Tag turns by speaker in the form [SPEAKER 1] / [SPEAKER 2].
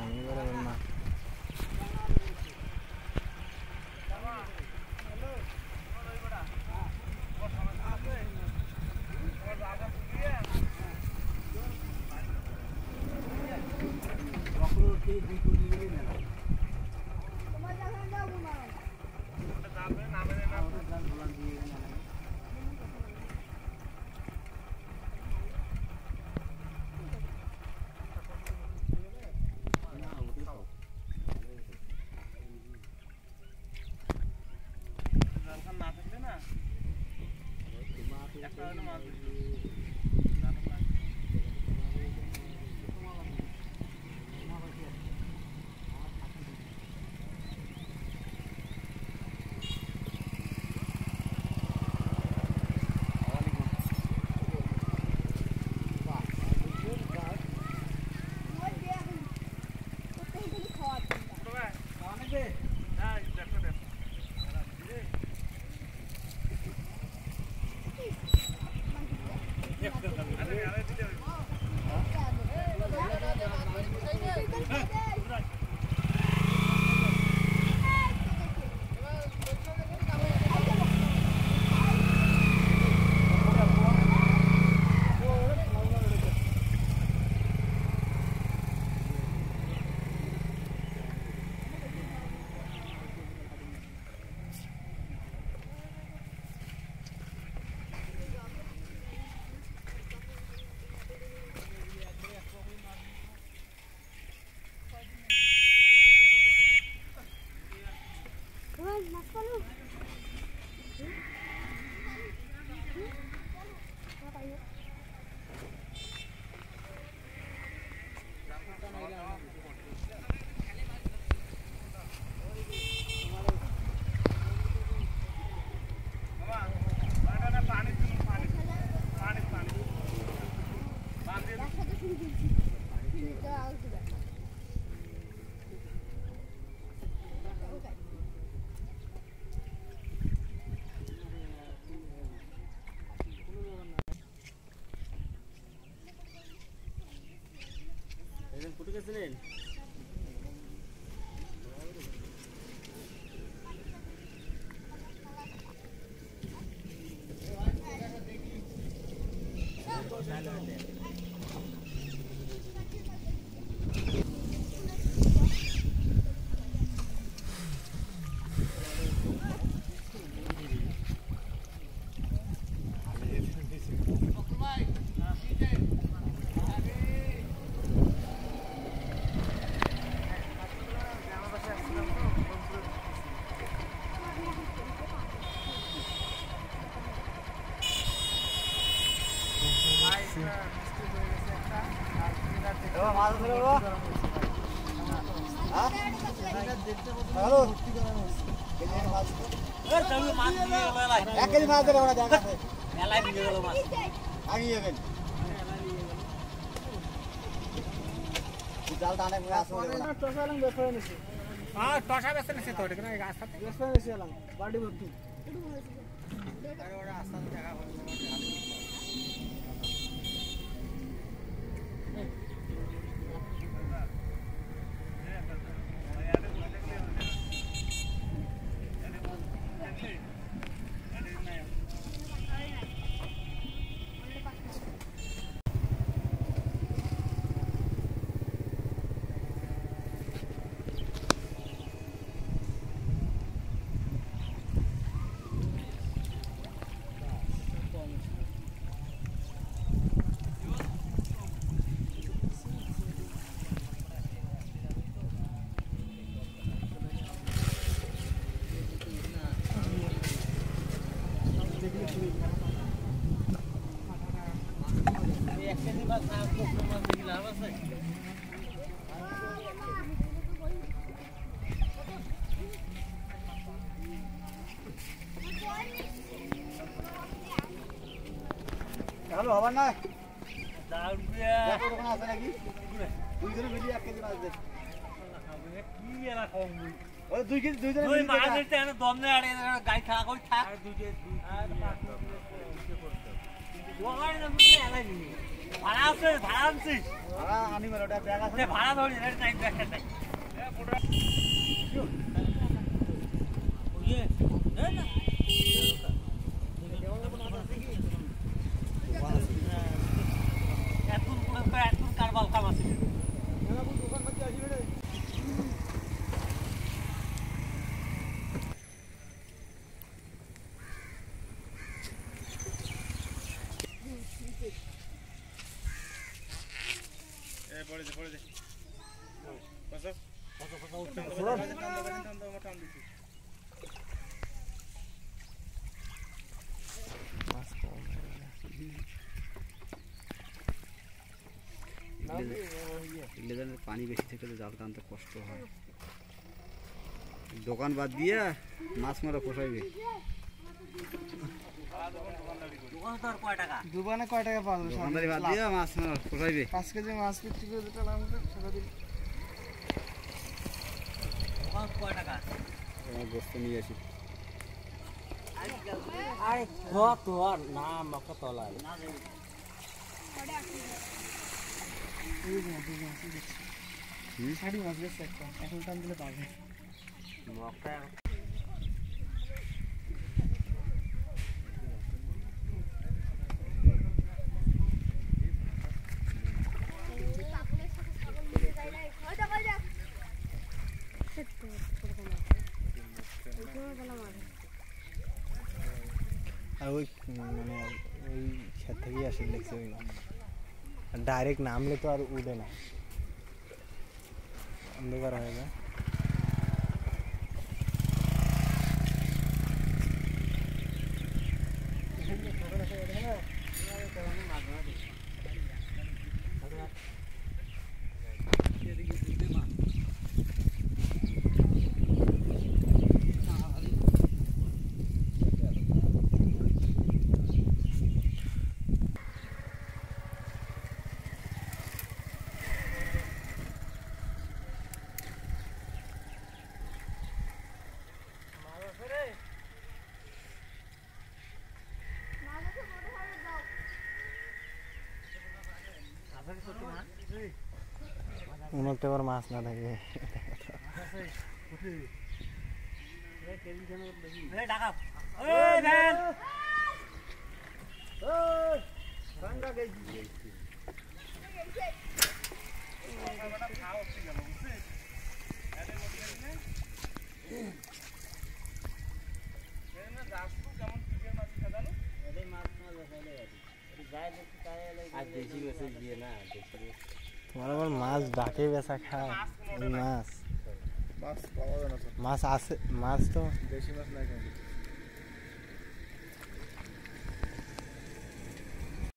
[SPEAKER 1] না
[SPEAKER 2] സാധനം മാർക്ക്
[SPEAKER 3] এক কেজি মাছ ধরে ওরা দেখা
[SPEAKER 2] মেলায় ভিজে গেল মাছ
[SPEAKER 3] আগিয়ে যাবেন জাল টানে করে আসো
[SPEAKER 1] হ্যাঁ টসা বেসে নিছে তো এটা গাছ সাথে
[SPEAKER 2] এক কেজি মাছ না পোস্ত মাছ দেখি লাভ আছে
[SPEAKER 3] হবার না। আছে নাকি? দুইজনে মিলিয়ে এক কেজি মাছ দে
[SPEAKER 2] কি এরা কম
[SPEAKER 3] ওই দুই কেজি দুইজনে
[SPEAKER 2] ওই মাছ দিতে এনে দম নেই আরে গাই খাওয়া করে থাক ওখানে না বুঝলে এলাই দিবি।
[SPEAKER 4] ভাড়া আছে ভাড়া আনছি
[SPEAKER 3] ভাড়া আনিবার ওটা ব্যাগ আছে
[SPEAKER 4] ভাড়া ধরি রেট নাই ব্যাগটা নাই এতুন পুরো এতুন কারবাল কাম আছে
[SPEAKER 3] পানি বেশি থেকে তো জাল টানতে কষ্ট হয়। দোকান বাদ দিয়ে মাছ মারা পোষাইবে।
[SPEAKER 5] দুবানে কয় টাকা যাবে?
[SPEAKER 3] দোকানদারি বাদ দিয়ে মাছ পোষাইবে
[SPEAKER 5] পাঁচ কেজি মাছ বিক্রি করে যেটা হবে সেটা
[SPEAKER 4] কয় টাকা
[SPEAKER 3] আমার নিয়ে আসি
[SPEAKER 6] আরে নাম
[SPEAKER 5] শাড়ি মাছ গেছে একটা এখন টান দিলে পাবে
[SPEAKER 6] আর ওই মানে ওই খেত থেকেই আসে দেখছি ওই ডাইরেক্ট নামলে তো আর উঠে না। অন্ধকার হয়ে যায়। উনতে আবার মাছ না থাকে
[SPEAKER 4] টাকা এই ভ্যান
[SPEAKER 6] তোমার আবার মাছ ডাকে বেচা খায় এই মাছ
[SPEAKER 5] মাছ পাওয়া যায় না
[SPEAKER 6] মাছ আছে মাছ তো
[SPEAKER 5] দেশি মাছ নাই কেন